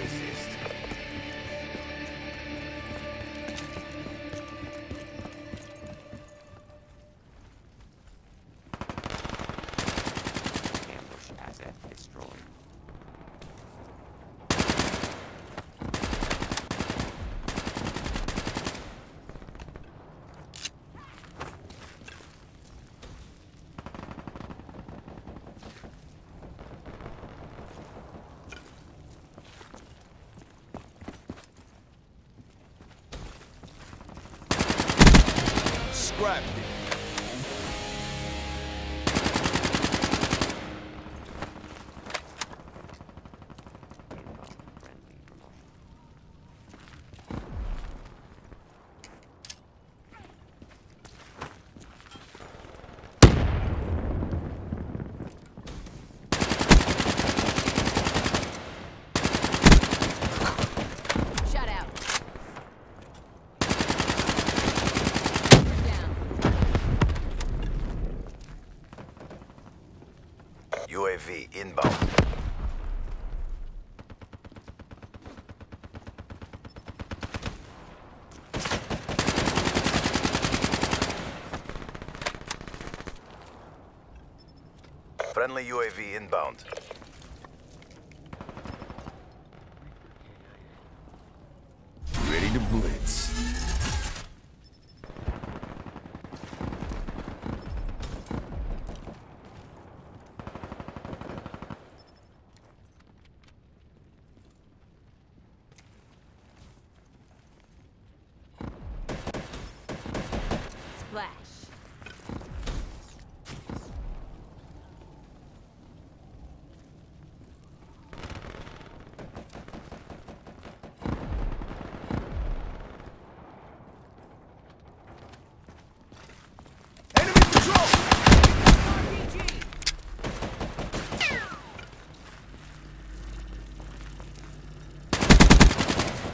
resist. Scrapped it. Inbound friendly promotion. Shut out. Down. UAV inbound. Friendly UAV inbound. Splash. Enemy!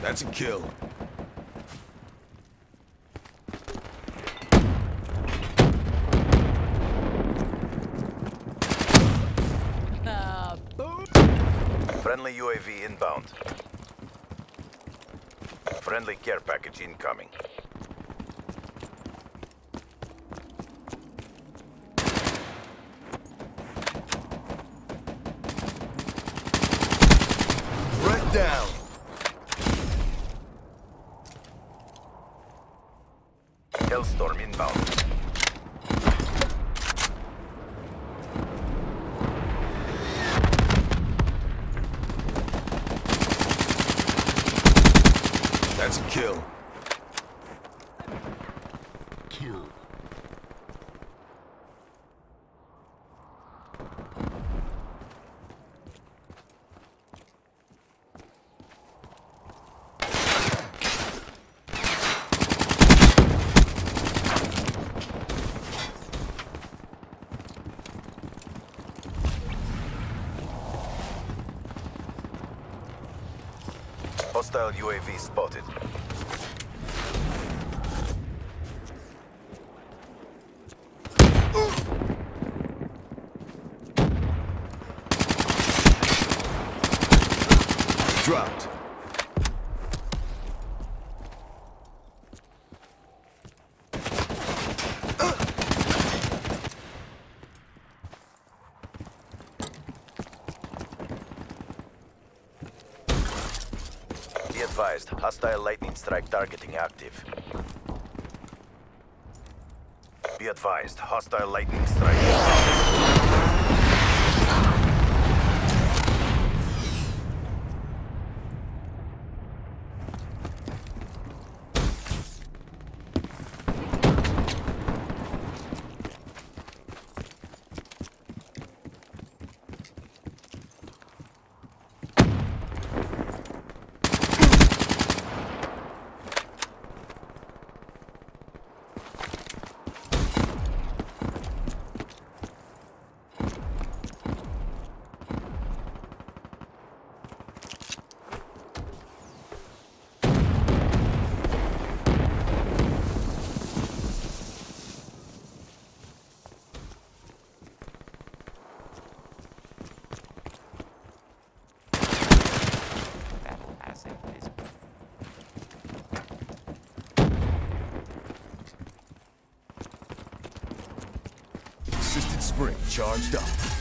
That's a kill. UAV inbound. Friendly care package incoming. Threat down. A kill. Hostile UAV spotted. Dropped. Be advised, hostile lightning strike targeting active. Be advised, hostile lightning strike. Spring charged up.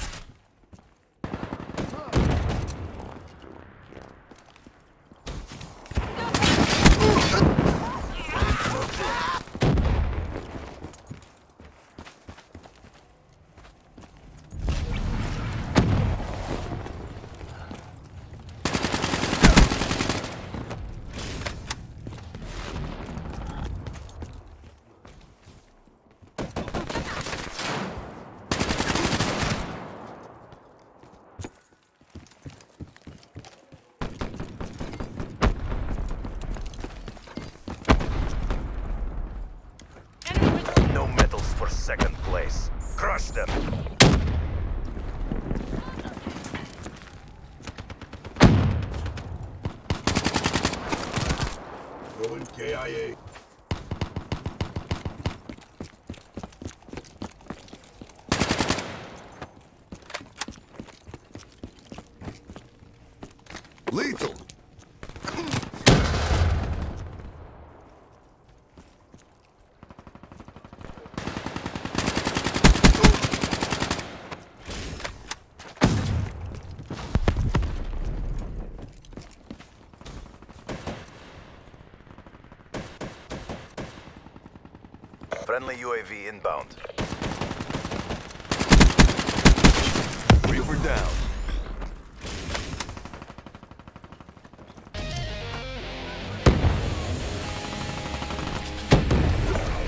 Second place. Crush them. Going KIA. Lethal. Friendly UAV inbound. Reaper down.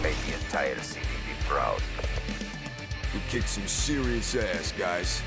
Made the entire CDP proud. We kicked some serious ass, guys.